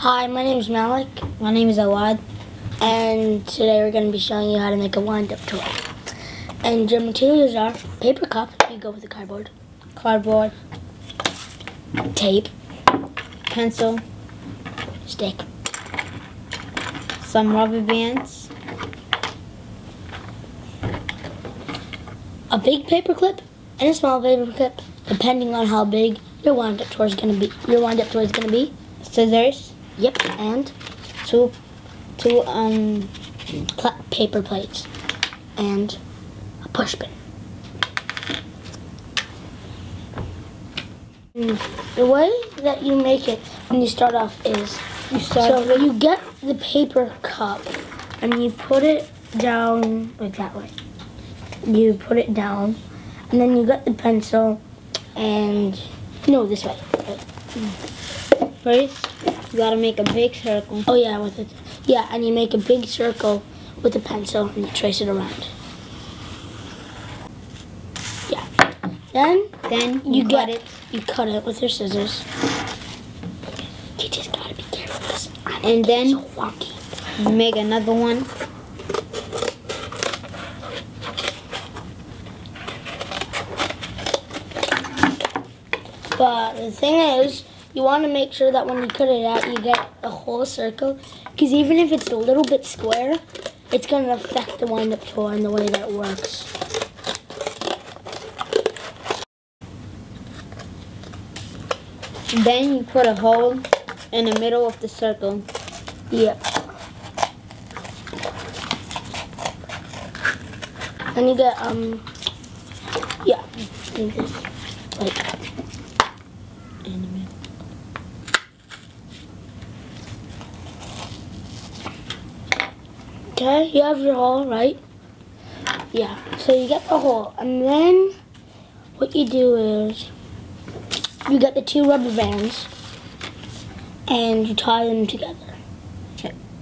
Hi, my name is Malik, My name is Awad. and today we're going to be showing you how to make a wind-up toy. And your materials are paper cup, you go with the cardboard, Cardboard, tape, pencil, stick, some rubber bands, a big paper clip, and a small paper clip, depending on how big your wind-up toy is going to be. Your wind-up toy is going to be. scissors, Yep, and two, two um paper plates, and a push pin. Mm, The way that you make it when you start off is You start so you get the paper cup and you put it down like that way. You put it down, and then you get the pencil, and no, this way. first. You gotta make a big circle. Oh yeah, with it. Yeah, and you make a big circle with a pencil and you trace it around. Yeah. Then Then you, you, get cut it. You cut it with your scissors. You just gotta be careful because And then so wonky. you make another one. But the thing is, you want to make sure that when you cut it out, you get a whole circle. Because even if it's a little bit square, it's going to affect the wind-up toy and the way that it works. Then you put a hole in the middle of the circle. Yep. And you get, um, yeah, like this. Like, In the middle. Okay, you have your hole, right? Yeah, so you get the hole. And then what you do is you get the two rubber bands and you tie them together.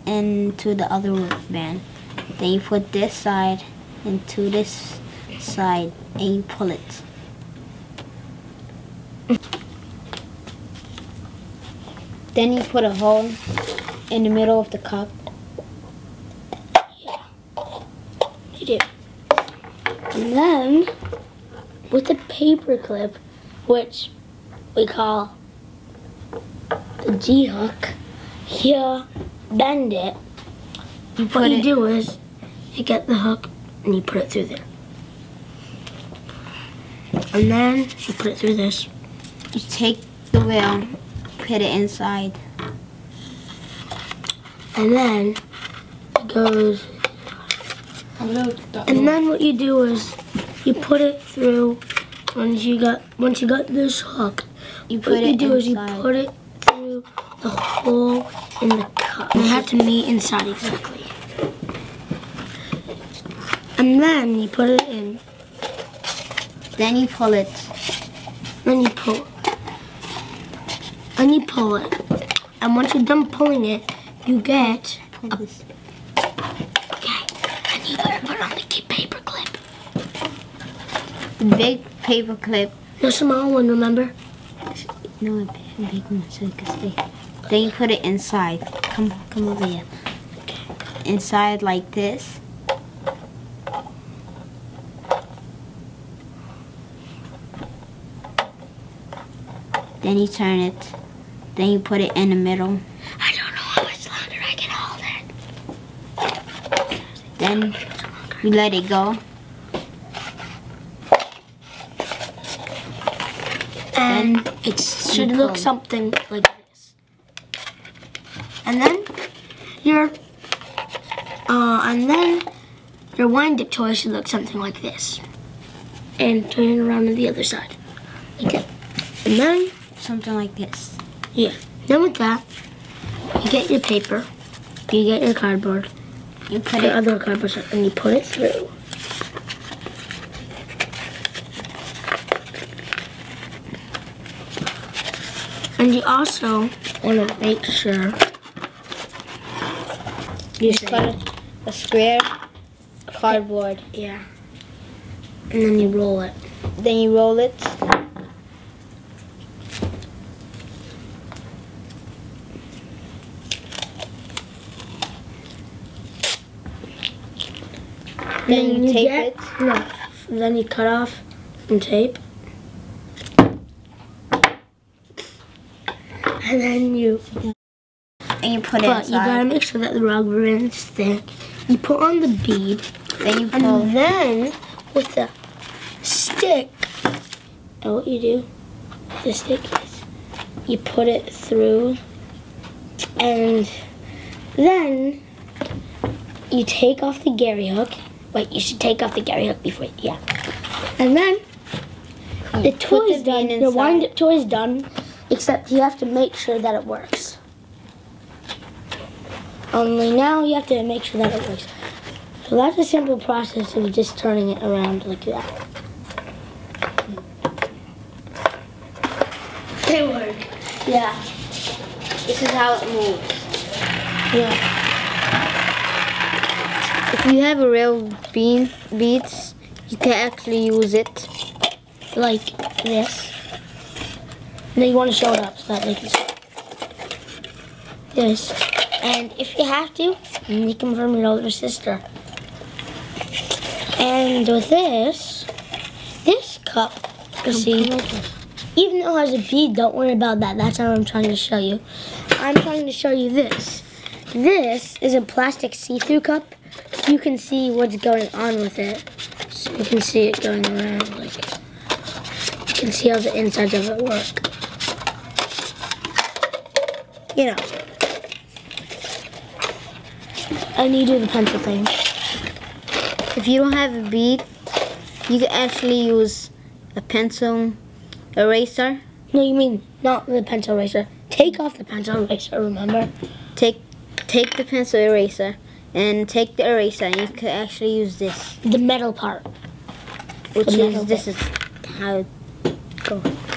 into the other band. Then you put this side into this side and you pull it. Then you put a hole in the middle of the cup. You do. And then, with a paper clip, which we call the G hook, you bend it. You What you it do is you get the hook and you put it through there. And then you put it through this. you take the wheel, put it inside. And then it goes. And then what you do is you put it through. Once you got once you got this hook, You put what you it do is you put it through the hole in the cup. They have to meet inside exactly. And then you put it in. Then you pull it. Then you pull. And you pull it. And once you're done pulling it, you get. Okay. And you better put the paper clip. Big paper clip. The small one, remember? No, a big, big one so it can stay. Then you put it inside. Come, come over here. Inside like this. Then you turn it. Then you put it in the middle. I don't know how much longer I can hold it. Then you let it go. And it should look something like this. And then your uh, and then your wind-up toy should look something like this. And turn it around to the other side, like that. And then Something like this. yeah, then with that, you get your paper, you get your cardboard, You put your it. other cardboard, and you put it through. And you also want to make sure you You say, cut a, a square cardboard. yeah, and then you roll it. Then you roll it. Then you tape get, it. No. Then you cut off and tape. And then you And you put it but you gotta make sure that the rubber is thick. You put on the bead Then you pull. and then with the stick and what you do the stick is you put it through and then you take off the Gary hook. Wait, you should take off the Gary hook before yeah. And then hmm. the toy's the done. bean Your wind inside. up toy's done. Except you have to make sure that it works. Only now you have to make sure that it works. So that's a simple process of just turning it around like that. They work. Yeah. This is how it moves. Yeah. If you have a real bean beads, you can actually use it. Like this. You want to show it up so that they can see. This. And if you have to, you can from your older sister. And with this, this cup, you see, even though it has a bead, don't worry about that. That's how I'm trying to show you. I'm trying to show you this. This is a plastic see-through cup. You can see what's going on with it. So you can see it going around like you can see how the insides of it work. You know. And you do the pencil thing. If you don't have a bead, you can actually use a pencil eraser. No, you mean not the pencil eraser. Take off the pencil eraser, remember? Take the pencil eraser and take the eraser and you could actually use this. The metal part. Which The is this is how it goes.